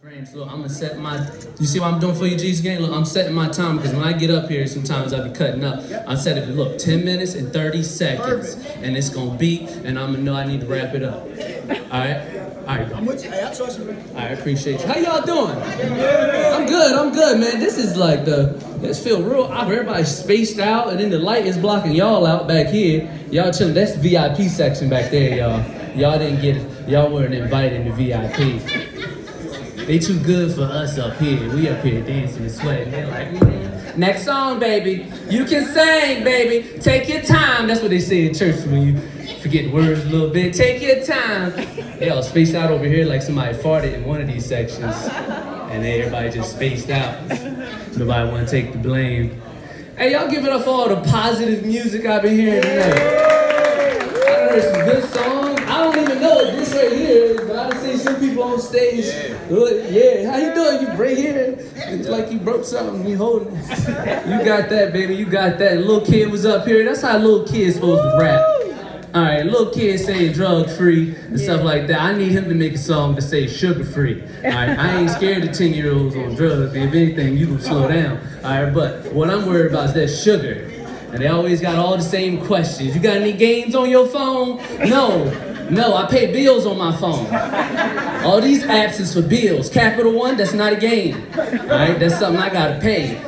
Friends, look, I'm gonna set my. You see what I'm doing for you, Jesus gang? Look, I'm setting my time because when I get up here, sometimes I be cutting up. I set it. Look, 10 minutes and 30 seconds, and it's gonna beat, and I'm gonna know I need to wrap it up. All right. All right, I'm with you. Hey, I trust you. I appreciate you. How y'all doing? I'm good. I'm good, man. This is like the. This feel real awkward. Everybody's spaced out, and then the light is blocking y'all out back here. Y'all chilling. That's VIP section back there, y'all. Y'all didn't get it. Y'all weren't invited to VIP. They too good for us up here. We up here dancing and sweating. They're like, mm. next song, baby. You can sing, baby. Take your time. That's what they say in church when you forget words a little bit. Take your time. They all spaced out over here like somebody farted in one of these sections. And then everybody just spaced out. Nobody want to take the blame. Hey, y'all give it up for all the positive music I've been hearing tonight. I heard some good songs. I don't even know what this right here, but I see some people on stage. Look, yeah, how you doing? You right here? It's like you broke something. You holding it. You got that, baby. You got that. Little kid was up here. That's how little kids supposed to rap. All right, little kid saying drug free and stuff like that. I need him to make a song to say sugar free. All right, I ain't scared of 10 year olds on drugs. If anything, you can slow down. All right, but what I'm worried about is that sugar. And they always got all the same questions. You got any games on your phone? No. No, I pay bills on my phone. All these apps is for bills. Capital One, that's not a game. Right, that's something I gotta pay.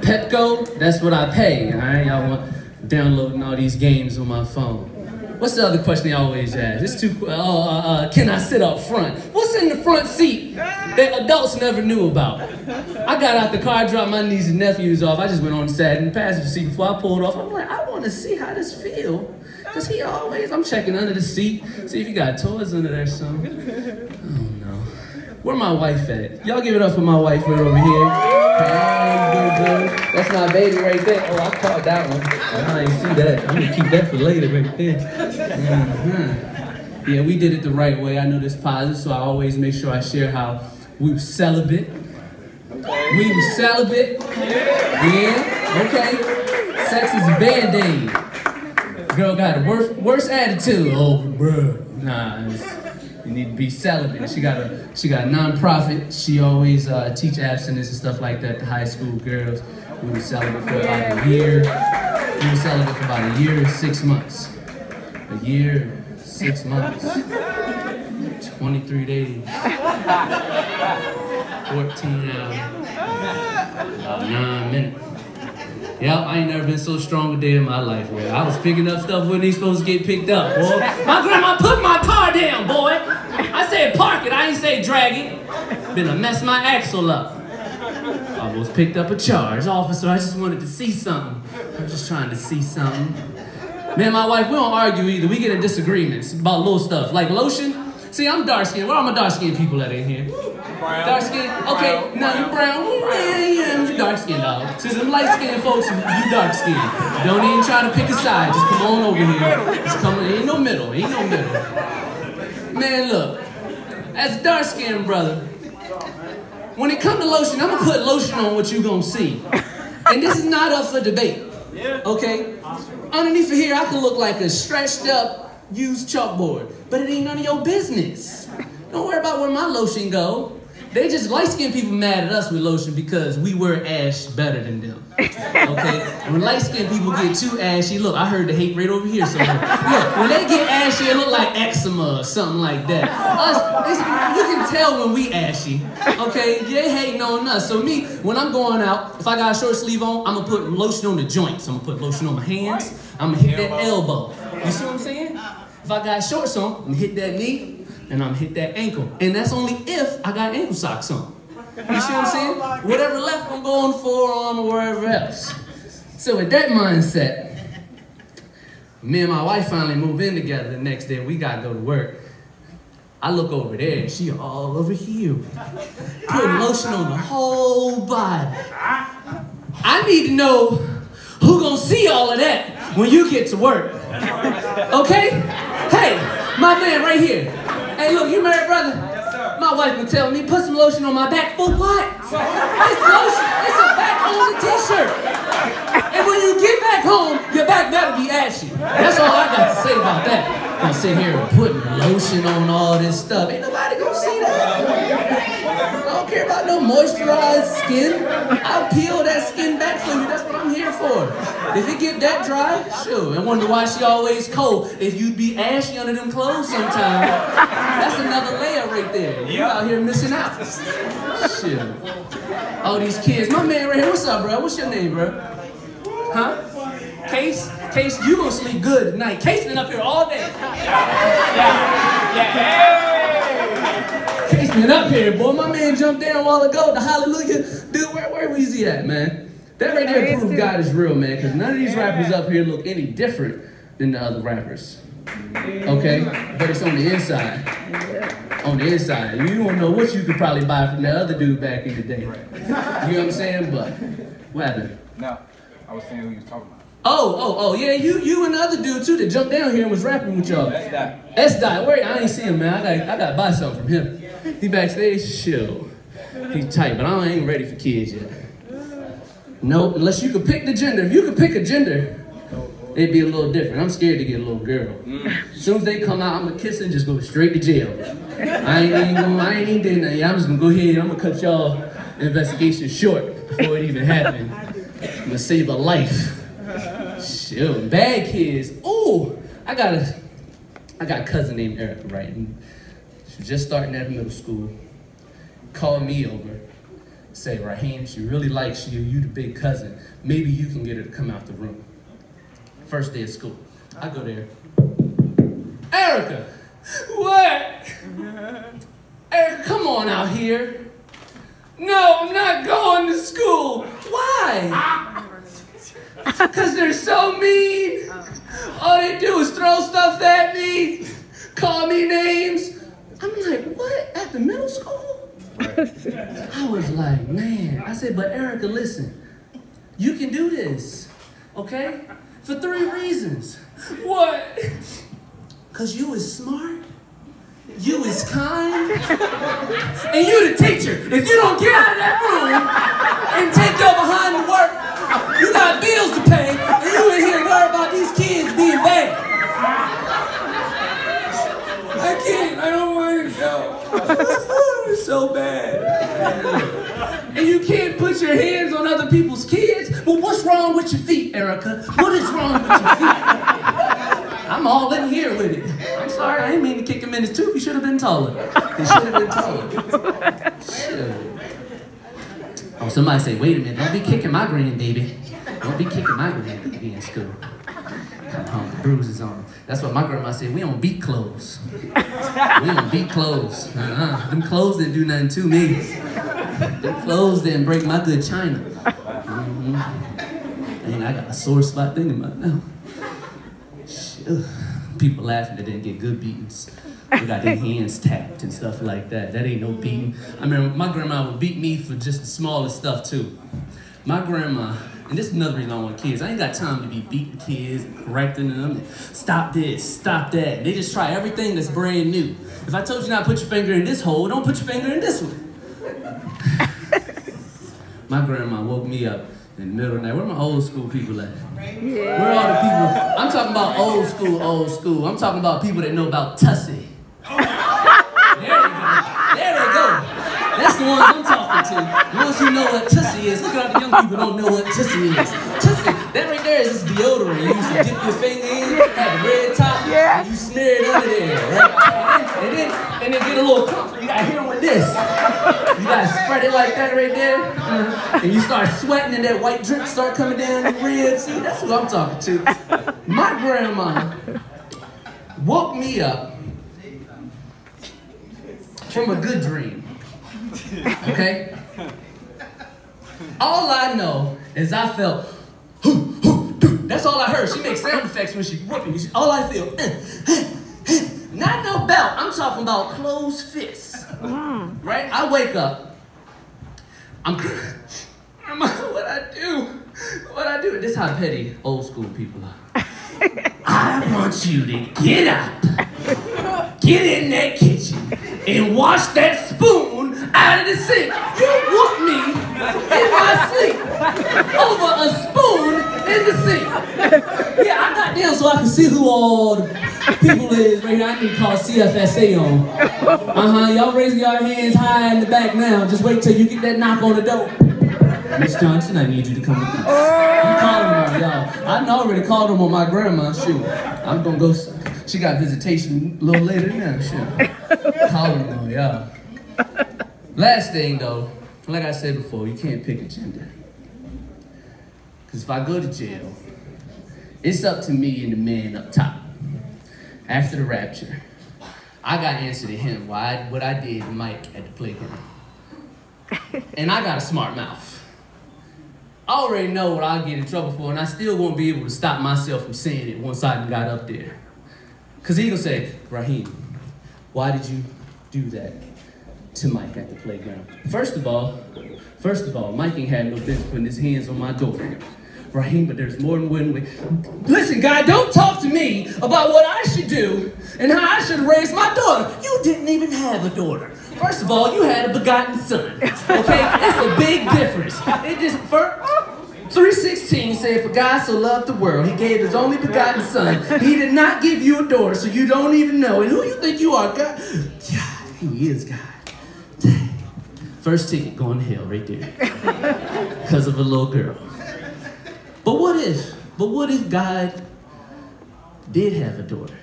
Pepco, that's what I pay. All right, y'all want downloading all these games on my phone. What's the other question they always ask? It's too. Uh, uh, uh, can I sit up front? What's in the front seat that adults never knew about? I got out the car, dropped my nieces and nephews off. I just went on sat in the passenger seat before I pulled off. I'm like, I want to see how this feel. Cause he always, I'm checking under the seat, see if he got toys under there something. Oh no. Where my wife at? Y'all give it up for my wife right over here. That's my baby right there. Oh, I caught that one. I ain't see that. I'm gonna keep that for later right there. Mhm. Yeah, we did it the right way. I know this positive, so I always make sure I share how we were celibate. We were celibate. Yeah, okay. Sex is a band-aid. Girl got a worst, worst attitude. Oh, bruh. Nah, you need to be celibate. She got a she got a nonprofit. She always uh, teach abstinence and stuff like that to high school girls. We were celibate for about a year. We were celibate for about a year and six months. A year, six months, 23 days, 14 hours, about nine minutes. Yep, I ain't never been so strong a day in my life, boy. I was picking up stuff when ain't supposed to get picked up, boy. My grandma put my car down, boy. I said park it, I ain't say drag it. Been to mess my axle up. Almost picked up a charge. Officer, I just wanted to see something. I was just trying to see something. Man, my wife, we don't argue either. We get in disagreements about little stuff. Like lotion. See, I'm dark skinned. Where are my dark skinned people at in here? Dark skin? Okay, now you brown. Yeah, yeah, you dark skinned dog. See, them light skinned folks, you dark skinned. Don't even try to pick a side. Just come on over here. Just come, ain't no middle. Ain't no middle. Man, look. As a dark skinned brother, when it come to lotion, I'm gonna put lotion on what you gonna see. And this is not up for debate. Okay? Underneath of here, I could look like a stretched up used chalkboard, but it ain't none of your business. Don't worry about where my lotion go. They just light skinned people mad at us with lotion because we wear ash better than them. Okay? When light skinned people get too ashy, look, I heard the hate right over here somewhere. Look, when they get ashy, it look like eczema or something like that. Us, you can tell when we ashy. Okay? They hating on us. So me, when I'm going out, if I got a short sleeve on, I'm gonna put lotion on the joints. I'm gonna put lotion on my hands. I'm gonna hit that elbow. You see what I'm saying? If I got shorts on, I'm gonna hit that knee and I'm gonna hit that ankle. And that's only if I got ankle socks on. You see what I'm saying? Oh Whatever left, I'm going forearm or wherever else. So with that mindset, me and my wife finally move in together the next day. We gotta go to work. I look over there and she all over here. Putting lotion on the whole body. I need to know who gonna see all of that when you get to work. Okay? My man right here. Hey, look, you married brother? My wife been telling me put some lotion on my back for what? It's lotion. It's a back on the t-shirt. And when you get back home, your back better be ashy. That's all I got to say about that. Gonna sit here lotion on all this stuff. Ain't nobody gonna see that. I don't care about no moisturized skin. I'll peel that skin back for you. That's what I'm here for. If it get that dry, sure. I wonder why she always cold. If you'd be ashy under them clothes sometime, that's another layer right there. You out here missing out. Shit. All these kids. My man right here, what's up, bro? What's your name, bro? Huh? Case? Case, you gonna sleep good tonight. Case been up here all day. Yeah. Yeah. Case been up here, boy. My man jumped down a while ago. The hallelujah. Dude, where, where was he at, man? That right there proves God is real, man. Because none of these rappers up here look any different than the other rappers. Okay? But it's on the inside. On the inside. You don't know what you could probably buy from the other dude back in the day. You know what I'm saying? But what happened? No, I was saying who you was talking about. Oh, oh, oh, yeah, you you and the other dude too that jumped down here and was rapping with y'all. S dot, where I ain't see him, man. I got I gotta buy something from him. He backstage, chill. He tight, but I ain't ready for kids yet. Nope, unless you could pick the gender. If you could pick a gender, it'd be a little different. I'm scared to get a little girl. As soon as they come out, I'm gonna kiss and just go straight to jail. I ain't even gonna, I ain't even doing nothing. I'm just gonna go ahead. And I'm gonna cut y'all investigation short before it even happened. I'm gonna save a life. Shit, bad kids. Ooh, I got a, I got a cousin named Erica, right? And she just starting at middle school. Called me over, say, Ryheem, she really likes you. You the big cousin. Maybe you can get her to come out the room. First day of school. I go there. Erica, what? Erica, come on out here. No, I'm not going to school. Why? Because they're so mean. All they do is throw stuff at me, call me names. I'm like, what? At the middle school? I was like, man. I said, but Erica, listen. You can do this, okay? For three reasons. What? Because you is smart, you is kind, and you the teacher. If you don't get out of that room and take your behind to work, you got bills to pay, and you in here worried about these kids being bad. I can't. I don't want to go. it's so bad. And you can't put your hands on other people's kids. But what's wrong with your feet, Erica? What is wrong with your feet? I'm all in here with it. I'm sorry, I didn't mean to kick him in his tooth. He should have been taller. He should have been taller. Shit. Oh, somebody say, wait a minute, don't be kicking my grandbaby. Don't be kicking my grandbaby in school. Come home, bruises on him. That's what my grandma said. We don't beat clothes. We don't beat clothes. Uh-uh. Them clothes didn't do nothing to me. Them clothes didn't break my good china. Mm-hmm. And I got a sore spot thinking about now. People laughing they didn't get good beatings. They got their hands tapped and stuff like that. That ain't no beating. I remember my grandma would beat me for just the smallest stuff too. My grandma, and this is another reason I want kids. I ain't got time to be beating kids and correcting them. Stop this, stop that. They just try everything that's brand new. If I told you not to put your finger in this hole, don't put your finger in this one. my grandma woke me up in the middle of the night. Where my old school people at? Where are all the people? I'm talking about old school, old school. I'm talking about people that know about Tussy. There they go. There they go. That's the ones I'm talking to. The ones who know what Tussy is. Look at all the young people don't know what Tussy is. Tussy, that right there is this deodorant. You used to dip your finger in, have a red top, and you smear it under there, right? And then, and then get a little comfort. You gotta hit with this. You gotta spread it like that right there. And you start sweating and that white drip start coming down your ribs. See, that's what I'm talking to. My grandma woke me up from a good dream. Okay? All I know is I felt, that's all I heard. She makes sound effects when she whooping. All I feel, eh, eh, eh. not no belt. I'm talking about closed fists. Right? I wake up. I'm crying. What I do? What I do? This is how petty old school people are. I want you to get up, get in that kitchen, and wash that spoon out of the sink. You whoop me in my sleep over a spoon In the sink. Yeah, I got down so I can see who all the people is right here. I need to call CFSA on. Uh-huh, y'all raising your hands high in the back now. Just wait till you get that knock on the door. Miss Johnson, I need you to come with this. I'm calling on y'all. I already called them on my grandma. Shoot, I'm gonna go. She got visitation a little later now. Shoot, them on y'all. Last thing though, like I said before, you can't pick a gender. Cause if I go to jail, it's up to me and the man up top. After the rapture, I got answer to him why what I did Mike at the playground. And I got a smart mouth. I already know what I'll get in trouble for, and I still won't be able to stop myself from saying it once I got up there. Cause he gonna say, Ryheem, why did you do that to Mike at the playground? First of all, first of all, Mike ain't had no business putting his hands on my daughter. Ryheem, but there's more than one way. Listen, guy, don't talk to me about what I should do and how I should raise my daughter. You didn't even have a daughter. First of all, you had a begotten son. Okay? It's a big difference. It just first 316 said, For God so loved the world, he gave his only begotten son. He did not give you a daughter, so you don't even know. And who you think you are? God. God, he is God. Dang. First ticket going to hell right there. Because of a little girl. But what if, but what if God did have a daughter?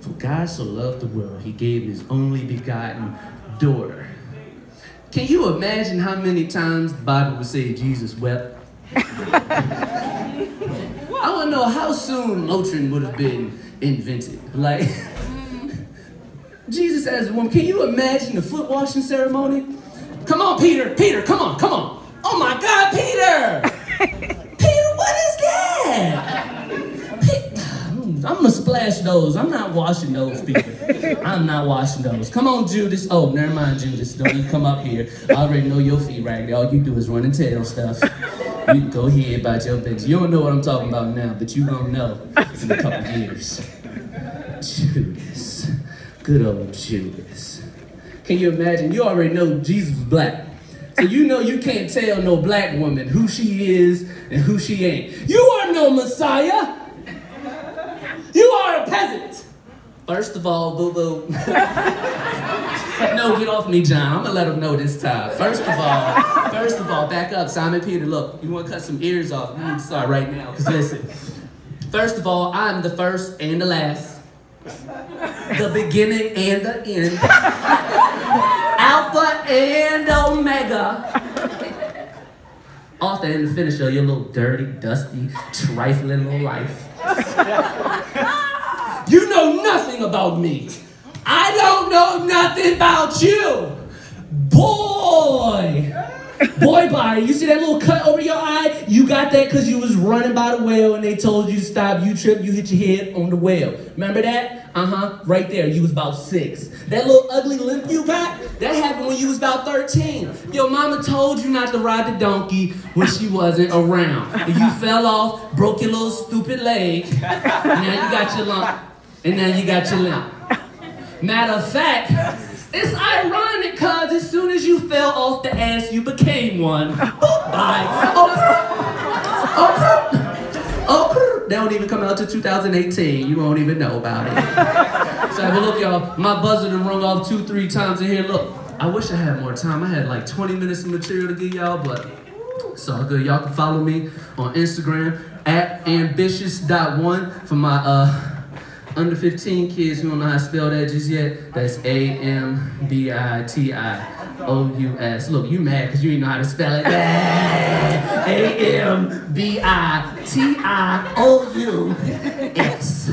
For God so loved the world, he gave his only begotten daughter. Can you imagine how many times the Bible would say Jesus wept? I want to know how soon Motrin would have been invented. Like, Jesus as a woman, can you imagine the foot washing ceremony? Come on, Peter, Peter, come on, come on. Oh my God, Peter! Peter, what is that? Pe- I'm gonna splash those. I'm not washing those, Peter. I'm not washing those. Come on, Judas. Oh, never mind, Judas. Don't you come up here. I already know your feet raggedy. All you do is run and tell stuff. You can go ahead about your business. You don't know what I'm talking about now, but you gonna know in a couple years. Judas. Good old Judas. Can you imagine? You already know Jesus black. So you know you can't tell no black woman who she is and who she ain't. You are no Messiah. You are a peasant. First of all, boo boo. no, get off me, John. I'm gonna let him know this time. First of all, first of all, back up, Simon Peter. Look, you wanna cut some ears off? You need to start right now. Cause listen. First of all, I'm the first and the last, the beginning and the end, Alpha and Omega. Author and the finisher of your little dirty, dusty, trifling little life. You know nothing about me. I don't know nothing about you. Boy. Boy body. You see that little cut over your eye? You got that because you was running by the well and they told you to stop. You tripped, you hit your head on the well. Remember that? Uh-huh. Right there. You was about six. That little ugly limp you got, that happened when you was about 13. Your mama told you not to ride the donkey when she wasn't around. And you fell off, broke your little stupid leg. Now you got your lump. And now you got your limp. Matter of fact, it's ironic cause as soon as you fell off the ass, you became one. Bye. Oh, oh, oh. They don't even come out to 2018. You won't even know about it. So, but look, y'all, my buzzer done rung off two, three times in here. Look, I wish I had more time. I had like 20 minutes of material to give y'all, but it's all good. Y'all can follow me on Instagram at ambitious.one for my uh under 15 kids who don't know how to spell that just yet. That's A M B I T I O U S. Look, you mad because you didn't know how to spell it. A M B I T I O U S.